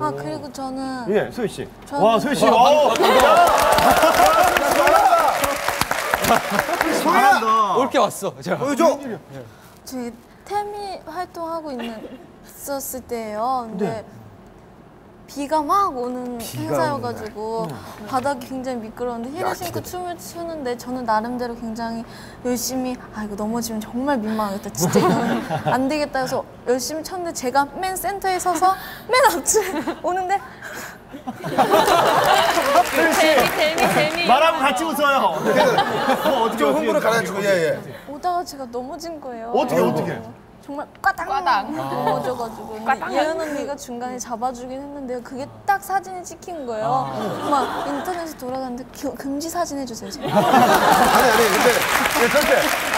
아 그리고 저는 예, 소희 씨. 저는- 와, 소희 씨. 어, 소희야. 올게 왔어. 자. 보여줘. 저희 태미 활동하고 있는 있었을 때예요. 근데 비가 막 오는 행사여가지고 바닥이 굉장히 미끄러운데 힐을 신고 춤을 추는데 저는 나름대로 굉장히 열심히 아 이거 넘어지면 정말 민망하겠다 진짜 이거는 안 되겠다 해서 열심히 췄는데 제가 맨 센터에 서서 맨 앞줄에 오는데 재미 재미 재미. 말하고 같이 웃어요. 뭐 어떻게 좀 어떻게 흥분을 가라앉히고 예예. 오다가 제가 넘어진 거예요. 어떻게 어떻게? 정말 까당 까당. 넘어져가지고 근데 예은 언니가 중간에 잡아주긴 했는데요. 그게 딱 사진이 찍힌 거예요. 막 인터넷에 돌아갔는데 기- 금지 사진 해주세요. 아니 아니 근데 예, 그렇게